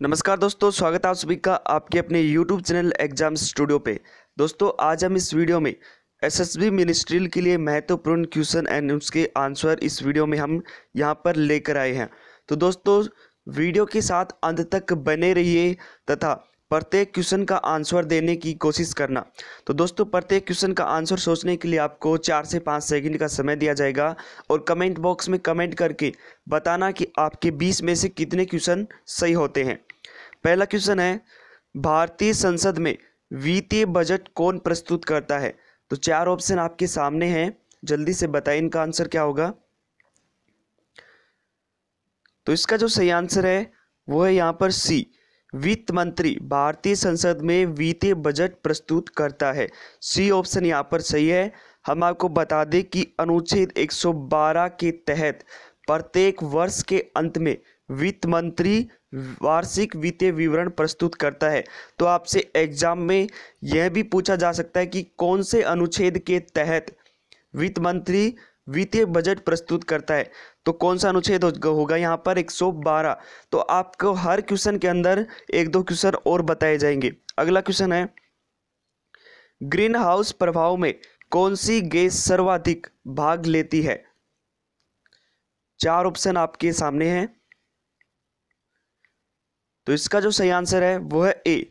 नमस्कार दोस्तों, स्वागत है आप सभी का आपके अपने YouTube चैनल एग्ज़ाम स्टूडियो पे। दोस्तों, आज हम इस वीडियो में एसएसबी मिनिस्ट्रियल के लिए महत्वपूर्ण क्वेश्चन एंड उसके आंसर इस वीडियो में हम यहाँ पर लेकर आए हैं। तो दोस्तों, वीडियो के साथ अंत तक बने रहिए तथा प्रत्येक क्वेश्चन का आंसर देने की कोशिश करना। तो दोस्तों, प्रत्येक क्वेश्चन का आंसर सोचने के लिए आपको चार से पाँच सेकंड का समय दिया जाएगा और कमेंट बॉक्स में कमेंट करके बताना कि आपके बीस में से कितने क्वेश्चन सही होते हैं। पहला क्वेश्चन है, भारतीय संसद में वित्तीय बजट कौन प्रस्तुत करता है? तो चार ऑप्शन आपके सामने हैं, जल्दी से बताएँ इनका आंसर क्या होगा। तो इसका जो सही आंसर है, वो है यहाँ पर सी वित्त मंत्री भारतीय संसद में वित्तीय बजट प्रस्तुत करता है। सी ऑप्शन यहाँ पर सही है, हम आपको बता दें कि अनुच्छेद 112 के तहत प्रत्येक वर्ष के अंत में वित्त मंत्री वार्षिक वित्तीय विवरण प्रस्तुत करता है। तो आपसे एग्ज़ाम में यह भी पूछा जा सकता है कि कौन से अनुच्छेद के तहत वित्त मंत्री वित्तीय बजट प्रस्तुत करता है। तो कौन सा अनुच्छेद होगा यहाँ पर? 112 तो आपको हर क्वेश्चन के अंदर एक दो क्वेश्चन और बताए जाएँगे। अगला क्वेश्चन है ग्रीन हाउस प्रभाव में कौन सी गैस सर्वाधिक भाग लेती है? चार ऑप्शन आपके सामने हैं। तो इसका जो सही आंसर है, वो है ए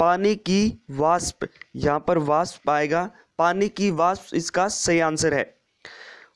पानी की वाष्प, यहाँ पर वाष्प आएगा। पानी की वाष्प इसका सही आंसर है।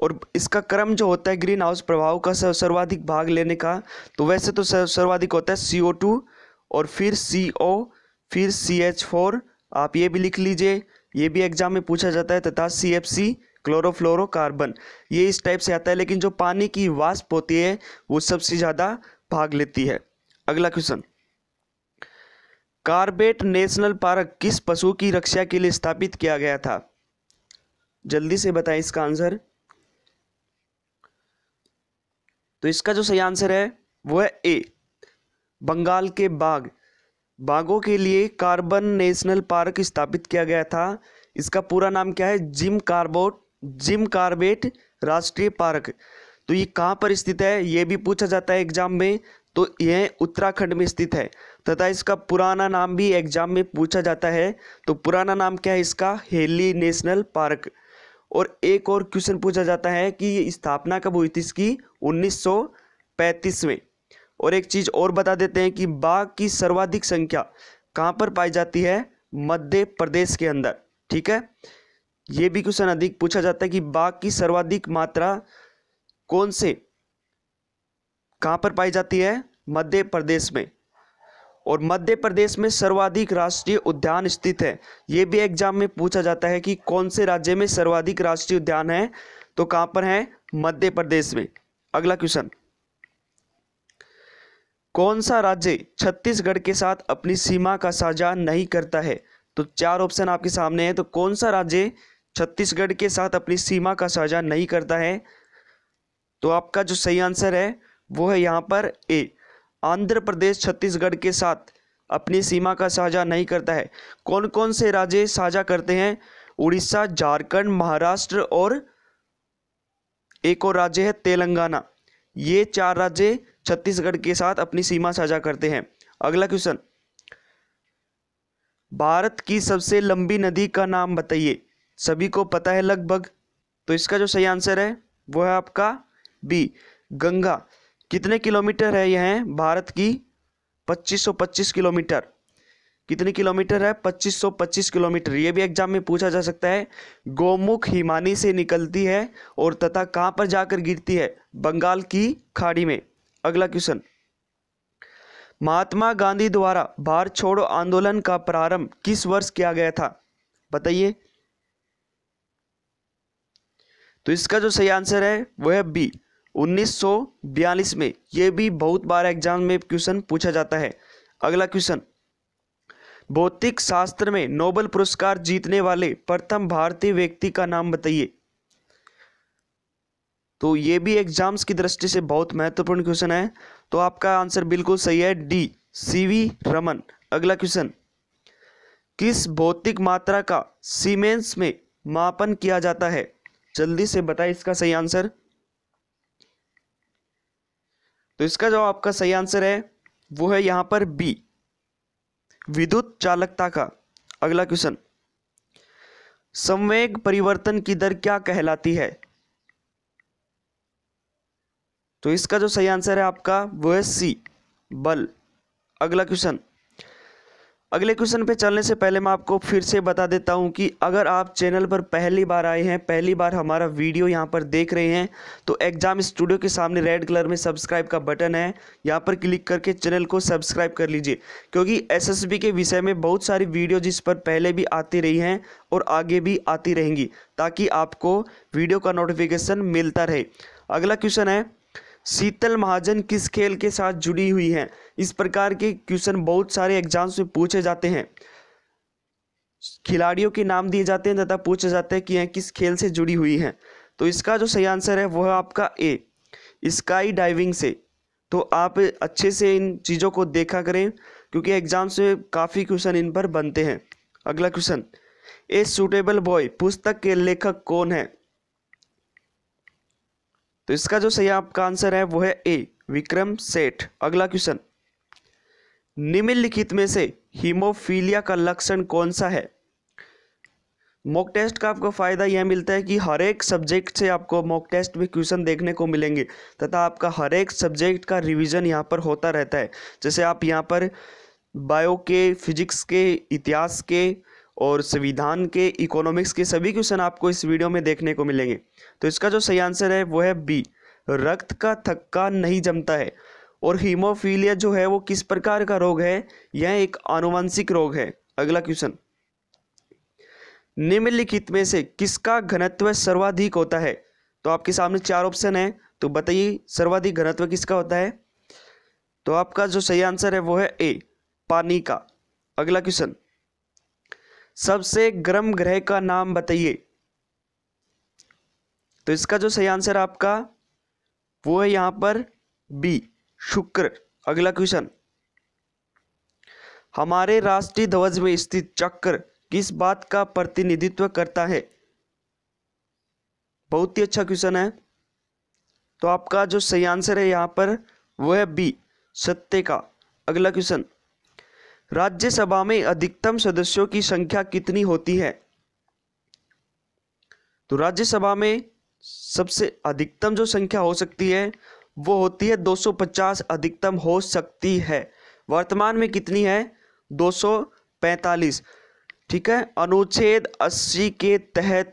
और इसका क्रम जो होता है ग्रीन हाउस प्रभाव का सर्वाधिक भाग लेने का तो वैसे तो सर्वाधिक होता है सी ओ टू और फिर सी ओ फिर सी एच फोर आप ये भी लिख लीजिए। ये भी एग्ज़ाम में पूछा जाता है तथा सी एफ़ सी क्लोरोफ्लोरोकार्बन। ये इस टाइप से आता है, लेकिन जो पानी की वाष्प होती है, वो सबसे ज़्यादा भाग लेती है। अगला क्वेश्चन कार्बेट नेशनल पार्क किस पशु की रक्षा के लिए स्थापित किया गया था? जल्दी से बताएँ इसका आंसर तो इसका जो सही आंसर है, वो है ए बंगाल के बाघ. बाघों के लिए कार्बन नेशनल पार्क स्थापित किया गया था। इसका पूरा नाम क्या है? जिम कार्बोट जिम कार्बेट राष्ट्रीय पार्क. तो ये कहाँ पर स्थित है? ये भी पूछा जाता है एग्ज़ाम में। तो यह उत्तराखंड में स्थित है। तथा इसका पुराना नाम भी एग्ज़ाम में पूछा जाता है। तो पुराना नाम क्या है इसका? Hailey national park. और एक और क्वेश्चन पूछा जाता है कि स्थापना कब हुई थी इसकी? 1935 में। और एक चीज़ और बता देते हैं कि बाघ की सर्वाधिक संख्या कहाँ पर पाई जाती है? मध्य प्रदेश के अंदर। ठीक है? ये भी क्वेश्चन अधिक पूछा जाता है कि बाघ की सर्वाधिक मात्रा कौन से कहाँ पर पाई जाती है? मध्य प्रदेश में। और मध्य प्रदेश में सर्वाधिक राष्ट्रीय उद्यान स्थित है। ये भी एग्ज़ाम में पूछा जाता है कि कौन से राज्य में सर्वाधिक राष्ट्रीय उद्यान है? तो कहाँ पर है? मध्य प्रदेश में। अगला क्वेश्चन। कौन सा राज्य छत्तीसगढ़ के साथ अपनी सीमा का साझा नहीं करता है? तो चार ऑप्शन आपके सामने है। तो कौन सा राज्य छत्तीसगढ़ के साथ अपनी सीमा का साझा नहीं करता है? तो आपका जो सही आंसर है वो है यहाँ पर ए। आंध्र प्रदेश छत्तीसगढ़ के साथ अपनी सीमा का साझा नहीं करता है। कौन कौन से राज्य साझा करते हैं? उड़ीसा, झारखंड, महाराष्ट्र और एक और राज्य है तेलंगाना। ये चार राज्य छत्तीसगढ़ के साथ अपनी सीमा साझा करते हैं। अगला क्वेश्चन। भारत की सबसे लंबी नदी का नाम बताइए। सभी को पता है लगभग? तो इसका जो सही आंसर है, वो है आपका बी, गंगा। कितने किलोमीटर है यह भारत की? 2525 किलोमीटर। कितने किलोमीटर है? 2525 किलोमीटर। ये भी एग्ज़ाम में पूछा जा सकता है। गोमुख हिमानी से निकलती है और तथा कहाँ पर जाकर गिरती है? बंगाल की खाड़ी में। अगला क्वेश्चन। महात्मा गांधी द्वारा भारत छोड़ो आंदोलन का प्रारंभ किस वर्ष किया गया था? बताइए। तो इसका जो सही आंसर है, वह है बी। 1942 में यह भी बहुत बार एग्ज़ाम में क्वेश्चन पूछा जाता है। अगला क्वेश्चन भौतिक शास्त्र में नोबल पुरस्कार जीतने वाले प्रथम भारतीय व्यक्ति का नाम बताइए। तो ये भी एग्ज़ाम्स की दृष्टि से बहुत महत्वपूर्ण क्वेश्चन है। तो आपका आंसर बिल्कुल सही है। डी सीवी रमन अगला क्वेश्चन किस भौतिक मात्रा का सीमेंस में मापन किया जाता है? जल्दी से बताए इसका सही आंसर तो इसका जो आपका सही आंसर है, वो है यहाँ पर बी विद्युत चालकता का अगला क्वेश्चन संवेग परिवर्तन की दर क्या कहलाती है? तो इसका जो सही आंसर है आपका, वो है सी बल. अगला क्वेश्चन अगले क्वेश्चन पे चलने से पहले मैं आपको फिर से बता देता हूँ कि अगर आप चैनल पर पहली बार आए हैं, पहली बार हमारा वीडियो यहाँ पर देख रहे हैं तो एग्ज़ाम स्टूडियो के सामने रेड कलर में सब्सक्राइब का बटन है। यहाँ पर क्लिक करके चैनल को सब्सक्राइब कर लीजिए, क्योंकि एसएसबी के विषय में बहुत सारी वीडियो जिस पर पहले भी आती रही हैं और आगे भी आती रहेंगी, ताकि आपको वीडियो का नोटिफिकेशन मिलता रहे। अगला क्वेश्चन है शीतल महाजन किस खेल के साथ जुड़ी हुई हैं? इस प्रकार के क्वेश्चन बहुत सारे एग्ज़ाम्स में पूछे जाते हैं। खिलाड़ियों के नाम दिए जाते हैं तथा पूछे जाते हैं कि यह किस खेल से जुड़ी हुई हैं। तो इसका जो सही आंसर है, वह आपका ए स्काई डाइविंग से। तो आप अच्छे से इन चीज़ों को देखा करें, क्योंकि एग्ज़ाम्स में काफ़ी क्वेश्चन इन पर बनते हैं। अगला क्वेश्चन ए सुटेबल बॉय पुस्तक के लेखक कौन है? तो इसका जो सही आपका आंसर है वो है ए, विक्रम सेठ। अगला क्वेश्चन निम्नलिखित में से हीमोफीलिया का लक्षण कौन सा है? मॉक टेस्ट का आपको फ़ायदा यह मिलता है कि हर एक सब्जेक्ट से आपको मॉक टेस्ट में क्वेश्चन देखने को मिलेंगे, तथा आपका हर एक सब्जेक्ट का रिवीजन यहाँ पर होता रहता है। जैसे आप यहाँ पर बायो के फिजिक्स के, इतिहास के और संविधान के इकोनॉमिक्स के सभी क्वेश्चन आपको इस वीडियो में देखने को मिलेंगे। तो इसका जो सही आंसर है, वो है बी रक्त का थक्का नहीं जमता है। और हीमोफीलिया जो है, वो किस प्रकार का रोग है? यह एक आनुवंशिक रोग है। अगला क्वेश्चन निम्नलिखित में से किसका घनत्व सर्वाधिक होता है? तो आपके सामने चार ऑप्शन है। तो बताइए, सर्वाधिक घनत्व किसका होता है? तो आपका जो सही आंसर है, वो है ए पानी का। अगला क्वेश्चन सबसे गर्म ग्रह का नाम बताइए। तो इसका जो सही आंसर आपका, वो है यहाँ पर बी, शुक्र। अगला क्वेश्चन हमारे राष्ट्रीय ध्वज में स्थित चक्र किस बात का प्रतिनिधित्व करता है? बहुत ही अच्छा क्वेश्चन है। तो आपका जो सही आंसर है यहाँ पर, वो है बी, सत्य का। अगला क्वेश्चन राज्यसभा में अधिकतम सदस्यों की संख्या कितनी होती है? तो राज्यसभा में सबसे अधिकतम जो संख्या हो सकती है, वो होती है 250 अधिकतम हो सकती है। वर्तमान में कितनी है? 245 ठीक है? अनुच्छेद 80 के तहत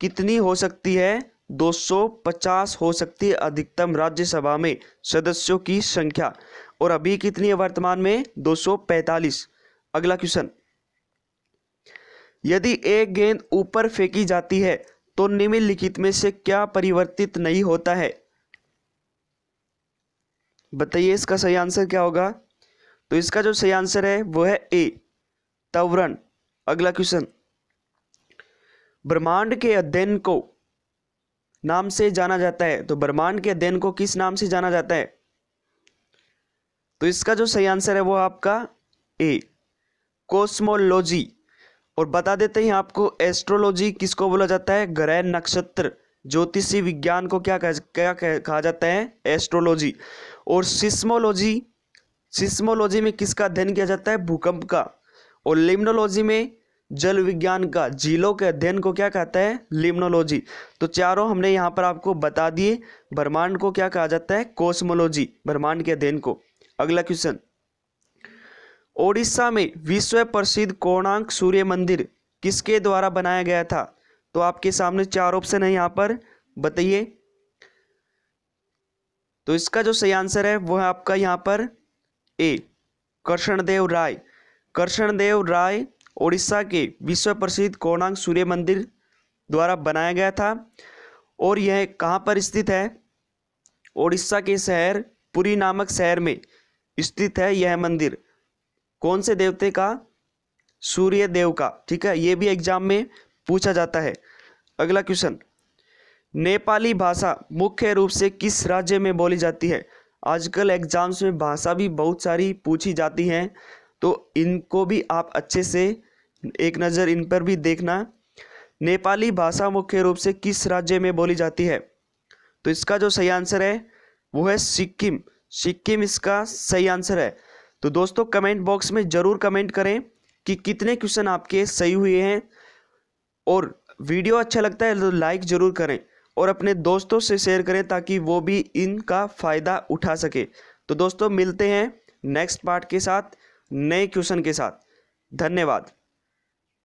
कितनी हो सकती है? 250 हो सकती है अधिकतम राज्यसभा में सदस्यों की संख्या। और अभी कितनी है वर्तमान में? 245 अगला क्वेश्चन यदि एक गेंद ऊपर फेंकी जाती है तो निम्नलिखित में से क्या परिवर्तित नहीं होता है? बताइए इसका सही आंसर क्या होगा? तो इसका जो सही आंसर है, वो है ए तवरण। अगला क्वेश्चन ब्रह्मांड के अध्ययन को नाम से जाना जाता है। तो ब्रह्मांड के अध्ययन को किस नाम से जाना जाता है? तो इसका जो सही आंसर है वो आपका ए कोस्मोलॉजी और बता देते हैं आपको एस्ट्रोलॉजी किसको बोला जाता है? ग्रह नक्षत्र, ज्योतिषी विज्ञान को क्या क्या कहा जाता है? एस्ट्रोलॉजी और सिस्मोलॉजी सिस्मोलॉजी में किसका अध्ययन किया जाता है? भूकंप का। और लिम्नोलॉजी में जल विज्ञान का, झीलों के अध्ययन को क्या कहता है? लिम्नोलॉजी तो चारों हमने यहाँ पर आपको बता दिए। ब्रह्मांड को क्या कहा जाता है? कोस्मोलॉजी ब्रह्मांड के अध्ययन को। अगला क्वेश्चन ओडिशा में विश्व प्रसिद्ध कोणार्क सूर्य मंदिर किसके द्वारा बनाया गया था? तो आपके सामने चार ऑप्शन है यहाँ पर। बताइए। तो इसका जो सही आंसर है, वो है आपका यहाँ पर ए कृष्णदेव राय। कृष्णदेव राय ओडिशा के विश्व प्रसिद्ध कोणार्क सूर्य मंदिर द्वारा बनाया गया था। और यह कहाँ पर स्थित है? ओडिशा के शहर, पुरी नामक शहर में। स्थित है यह मंदिर। कौन से देवते का? सूर्य देव का। ठीक है, ये भी एग्ज़ाम में पूछा जाता है। अगला क्वेश्चन नेपाली भाषा मुख्य रूप से किस राज्य में बोली जाती है? आजकल एग्ज़ाम्स में भाषा भी बहुत सारी पूछी जाती हैं तो इनको भी आप अच्छे से एक नज़र इन पर भी देखना। नेपाली भाषा मुख्य रूप से किस राज्य में बोली जाती है? तो इसका जो सही आंसर है, वो है सिक्किम। सिक्किम इसका सही आंसर है। तो दोस्तों कमेंट बॉक्स में ज़रूर कमेंट करें कि कितने क्वेश्चन आपके सही हुए हैं। और वीडियो अच्छा लगता है तो लाइक ज़रूर करें और अपने दोस्तों से शेयर करें ताकि वो भी इनका फ़ायदा उठा सके। तो दोस्तों, मिलते हैं नेक्स्ट पार्ट के साथ, नए क्वेश्चन के साथ। धन्यवाद।